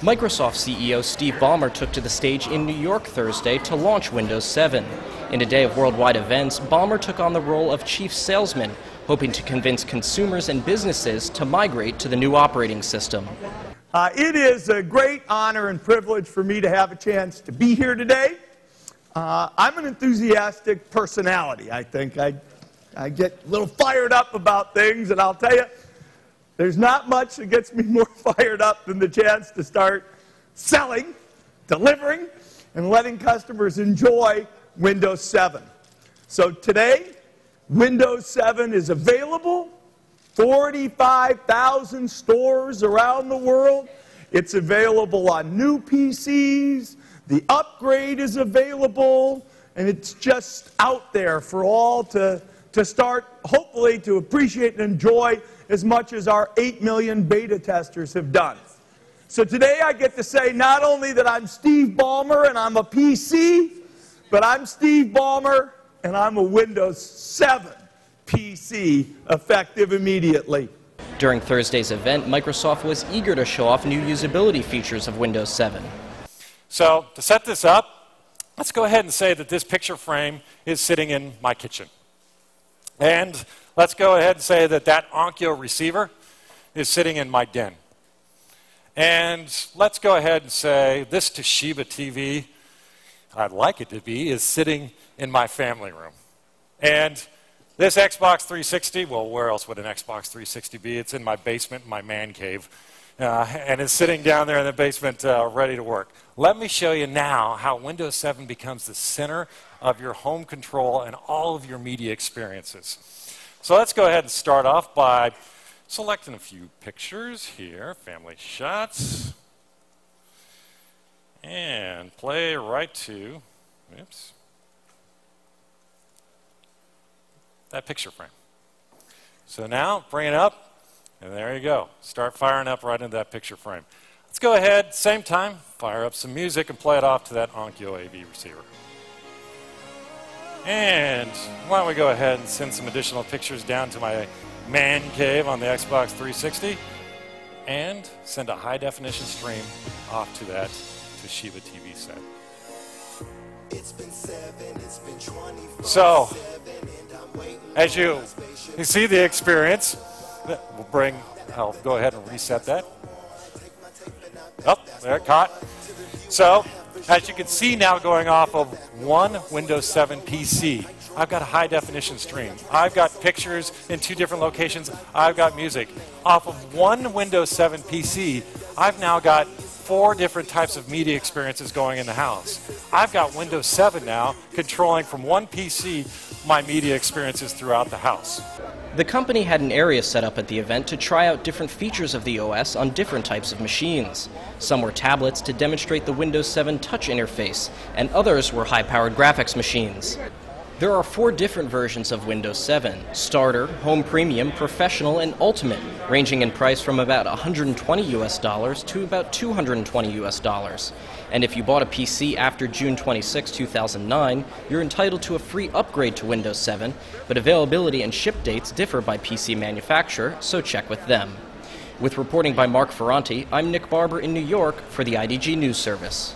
Microsoft CEO Steve Ballmer took to the stage in New York Thursday to launch Windows 7. In a day of worldwide events, Ballmer took on the role of chief salesman, hoping to convince consumers and businesses to migrate to the new operating system. Uh, it is a great honor and privilege for me to have a chance to be here today. Uh, I'm an enthusiastic personality, I think. I, I get a little fired up about things, and I'll tell you, there's not much that gets me more fired up than the chance to start selling, delivering, and letting customers enjoy Windows 7. So today, Windows 7 is available. 45,000 stores around the world. It's available on new PCs. The upgrade is available. And it's just out there for all to, to start, hopefully, to appreciate and enjoy as much as our 8 million beta testers have done. So today I get to say not only that I'm Steve Ballmer and I'm a PC, but I'm Steve Ballmer and I'm a Windows 7 PC effective immediately. During Thursday's event, Microsoft was eager to show off new usability features of Windows 7. So, to set this up, let's go ahead and say that this picture frame is sitting in my kitchen. And let's go ahead and say that that Onkyo receiver is sitting in my den. And let's go ahead and say this Toshiba TV, I'd like it to be, is sitting in my family room. And this Xbox 360, well, where else would an Xbox 360 be? It's in my basement, my man cave. Uh, and it's sitting down there in the basement uh, ready to work. Let me show you now how Windows 7 becomes the center of your home control and all of your media experiences. So let's go ahead and start off by selecting a few pictures here, family shots, and play right to, oops, that picture frame. So now bring it up, and there you go. Start firing up right into that picture frame. Let's go ahead, same time, fire up some music and play it off to that Onkyo AV receiver. And why don't we go ahead and send some additional pictures down to my man cave on the Xbox 360 and send a high definition stream off to that Toshiba TV set. So, as you, you see the experience, we'll bring, I'll go ahead and reset that. Oh, there it caught. So, as you can see now going off of one Windows 7 PC, I've got a high definition stream. I've got pictures in two different locations. I've got music. Off of one Windows 7 PC, I've now got four different types of media experiences going in the house. I've got Windows 7 now controlling from one PC my media experiences throughout the house. The company had an area set up at the event to try out different features of the OS on different types of machines. Some were tablets to demonstrate the Windows 7 touch interface, and others were high powered graphics machines. There are four different versions of Windows 7 Starter, Home Premium, Professional, and Ultimate, ranging in price from about 120 US dollars to about 220 US dollars. And if you bought a PC after June 26, 2009, you're entitled to a free upgrade to Windows 7, but availability and ship dates differ by PC manufacturer, so check with them. With reporting by Marc Ferranti, I'm Nick Barber in New York for the IDG News Service.